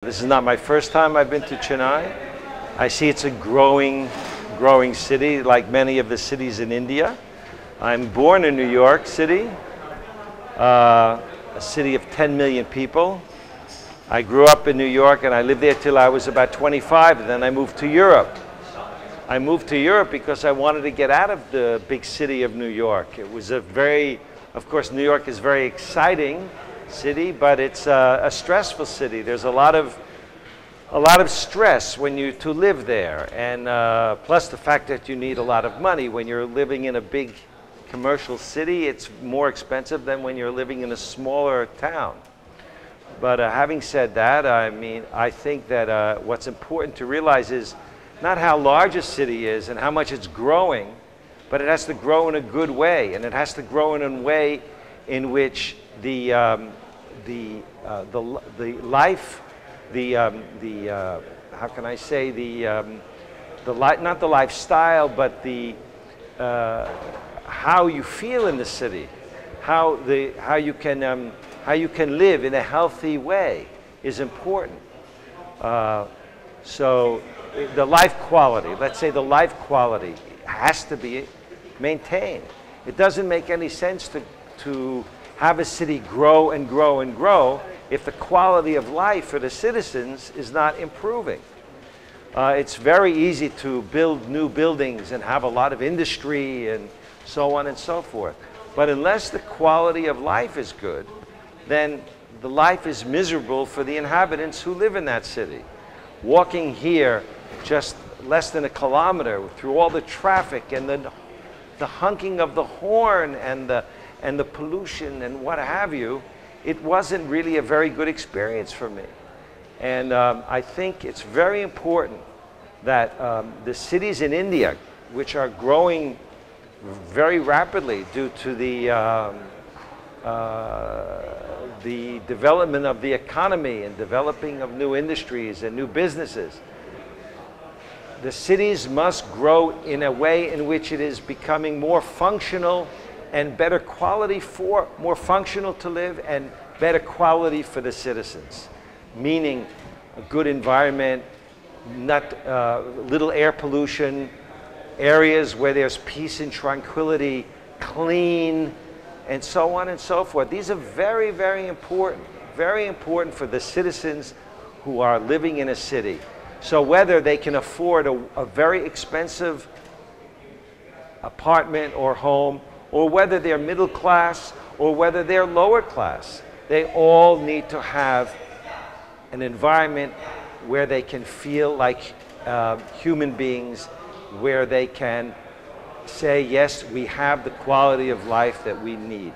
This is not my first time I've been to Chennai. I see it's a growing, growing city like many of the cities in India. I'm born in New York City, uh, a city of 10 million people. I grew up in New York and I lived there till I was about 25 and then I moved to Europe. I moved to Europe because I wanted to get out of the big city of New York. It was a very, of course, New York is very exciting city, but it's a, a stressful city. There's a lot of a lot of stress when you to live there, and uh, plus the fact that you need a lot of money when you're living in a big commercial city. It's more expensive than when you're living in a smaller town. But uh, having said that, I mean, I think that uh, what's important to realize is not how large a city is and how much it's growing, but it has to grow in a good way, and it has to grow in a way in which the um, the uh, the the life, the um, the uh, how can I say the um, the li- not the lifestyle, but the uh, how you feel in the city, how the how you can um, how you can live in a healthy way is important. Uh, so the life quality, let's say the life quality has to be maintained. It doesn't make any sense to, to have a city grow and grow and grow if the quality of life for the citizens is not improving. Uh, it's very easy to build new buildings and have a lot of industry and so on and so forth. But unless the quality of life is good, then the life is miserable for the inhabitants who live in that city. Walking here just less than a kilometer through all the traffic and the, the honking of the horn and the, and the pollution and what have you, it wasn't really a very good experience for me. And um, I think it's very important that um, the cities in India, which are growing very rapidly due to the, um, uh, the development of the economy and developing of new industries and new businesses, the cities must grow in a way in which it is becoming more functional and better quality for, more functional to live and better quality for the citizens. Meaning a good environment, not uh, little air pollution, areas where there's peace and tranquility, clean, and so on and so forth. These are very, very important, very important for the citizens who are living in a city. So whether they can afford a, a very expensive apartment or home, or whether they're middle class, or whether they're lower class, they all need to have an environment where they can feel like uh, human beings, where they can say, yes, we have the quality of life that we need.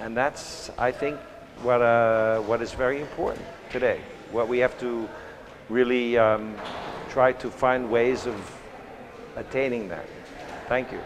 And that's, I think, what, uh, what is very important today. What we have to really um, try to find ways of attaining that. Thank you.